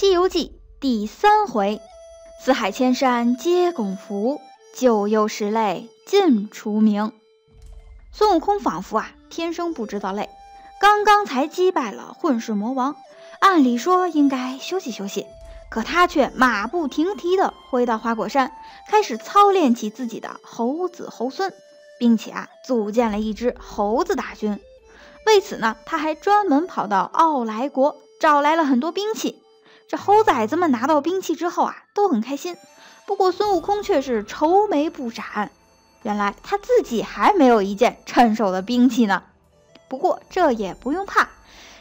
西游记》第三回：四海千山皆拱福，九幽十类尽除名。孙悟空仿佛啊天生不知道累，刚刚才击败了混世魔王，按理说应该休息休息，可他却马不停蹄地回到花果山，开始操练起自己的猴子猴孙，并且啊组建了一支猴子大军。为此呢，他还专门跑到傲来国找来了很多兵器。这猴崽子们拿到兵器之后啊，都很开心。不过孙悟空却是愁眉不展，原来他自己还没有一件趁手的兵器呢。不过这也不用怕，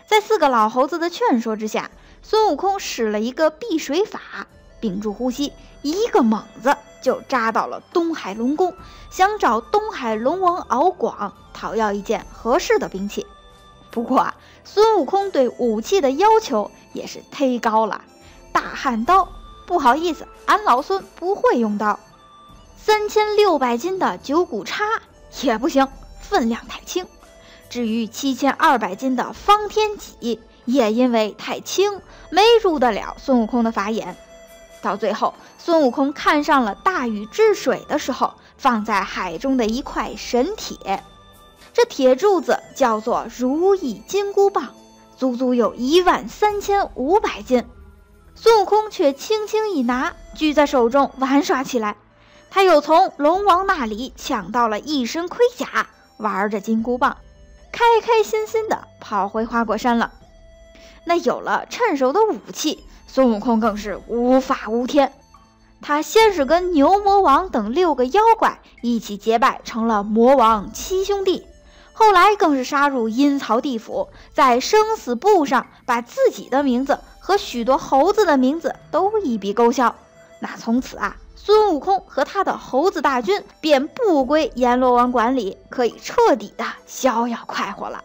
在四个老猴子的劝说之下，孙悟空使了一个避水法，屏住呼吸，一个猛子就扎到了东海龙宫，想找东海龙王敖广讨要一件合适的兵器。不过啊，孙悟空对武器的要求也是忒高了。大汉刀，不好意思，俺老孙不会用刀。三千六百斤的九股叉也不行，分量太轻。至于七千二百斤的方天戟，也因为太轻，没入得了孙悟空的法眼。到最后，孙悟空看上了大禹治水的时候放在海中的一块神铁。这铁柱子叫做如意金箍棒，足足有一万三千五百斤。孙悟空却轻轻一拿，举在手中玩耍起来。他又从龙王那里抢到了一身盔甲，玩着金箍棒，开开心心的跑回花果山了。那有了趁手的武器，孙悟空更是无法无天。他先是跟牛魔王等六个妖怪一起结拜，成了魔王七兄弟。后来更是杀入阴曹地府，在生死簿上把自己的名字和许多猴子的名字都一笔勾销。那从此啊，孙悟空和他的猴子大军便不归阎罗王管理，可以彻底的逍遥快活了。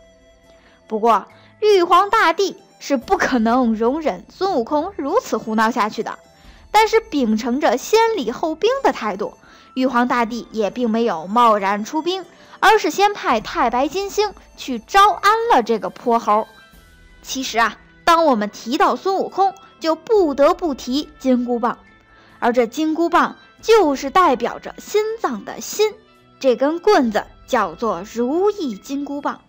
不过，玉皇大帝是不可能容忍孙悟空如此胡闹下去的。但是，秉承着先礼后兵的态度，玉皇大帝也并没有贸然出兵。而是先派太白金星去招安了这个泼猴。其实啊，当我们提到孙悟空，就不得不提金箍棒，而这金箍棒就是代表着心脏的心。这根棍子叫做如意金箍棒，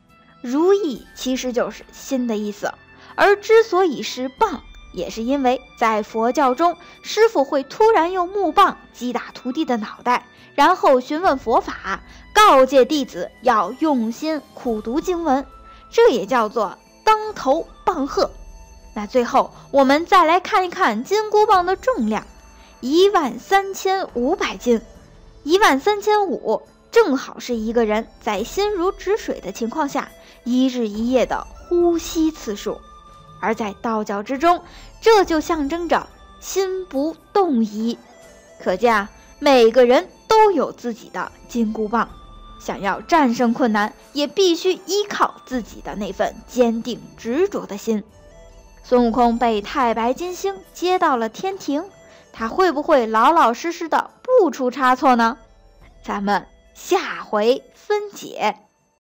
如意其实就是心的意思。而之所以是棒，也是因为在佛教中，师傅会突然用木棒击打徒弟的脑袋。然后询问佛法，告诫弟子要用心苦读经文，这也叫做当头棒喝。那最后我们再来看一看金箍棒的重量，一万三千五百斤，一万三千五正好是一个人在心如止水的情况下一日一夜的呼吸次数，而在道教之中，这就象征着心不动矣。可见啊，每个人。都有自己的金箍棒，想要战胜困难，也必须依靠自己的那份坚定执着的心。孙悟空被太白金星接到了天庭，他会不会老老实实的不出差错呢？咱们下回分解。